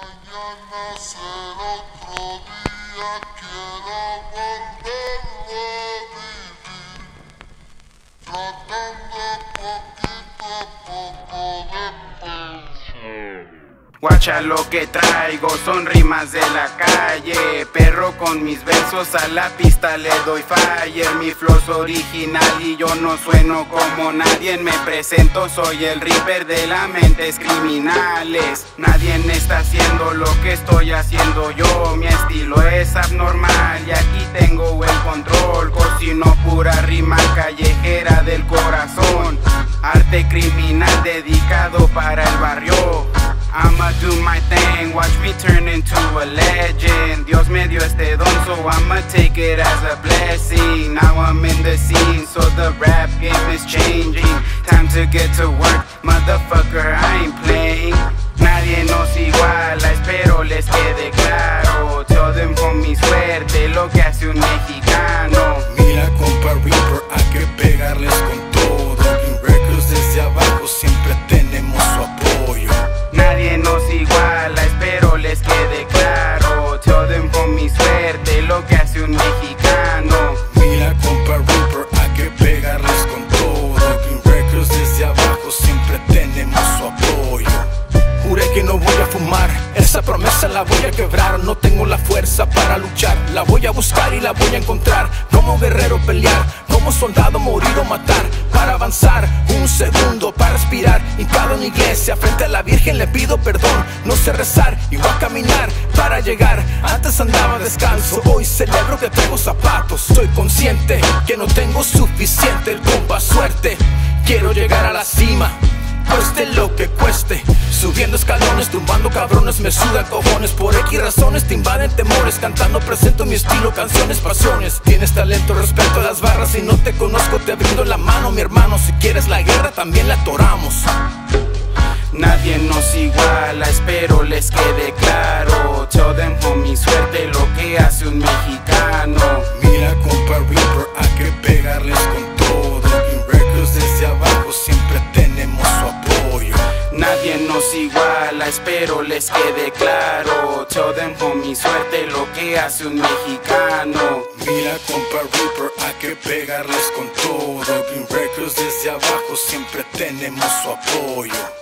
Mañana será otro día, quiero Guacha lo que traigo, son rimas de la calle. Perro con mis versos a la pista le doy fire. Mi flow original y yo no sueno como nadie. Me presento, soy el reaper de la mentes criminales. Nadie está haciendo lo que estoy haciendo yo. Mi estilo es abnormal y aquí tengo el control. Cocino pura rima callejera del corazón. Arte criminal dedicado para el barrio I'ma do my thing, watch me turn into a legend. Dios me dio este don, so I'ma take it as a blessing. Now I'm in the scene, so the rap game is changing. Time to get to work, motherfucker, I ain't playing. Nadie nos iguala, espero les quede claro. Them con mi suerte lo que hace un mexicano. Esa promesa la voy a quebrar. No tengo la fuerza para luchar, la voy a buscar y la voy a encontrar. Como guerrero pelear, como soldado morir o matar. Para avanzar, un segundo para respirar. Hincado en iglesia, frente a la Virgen le pido perdón. No sé rezar y voy a caminar para llegar. Antes andaba descalzo, hoy celebro que traigo zapatos. Soy consciente que no tengo suficiente, el compa suerte. Quiero llegar a la cima cueste lo que cueste. Subiendo escalones, tumbando cabrones, me sudan cojones. Por X razones te invaden temores. Cantando presento mi estilo, canciones, pasiones. Tienes talento, respeto a las barras. Si no te conozco, te brindo la mano, mi hermano. Si quieres la guerra, también la atoramos. Nadie nos iguala, espero les quede claro. Nos iguala, espero les quede claro. Tell them con mi suerte lo que hace un mexicano. Mira, compa Reaper, hay que pegarles con todo. Green Records desde abajo siempre tenemos su apoyo.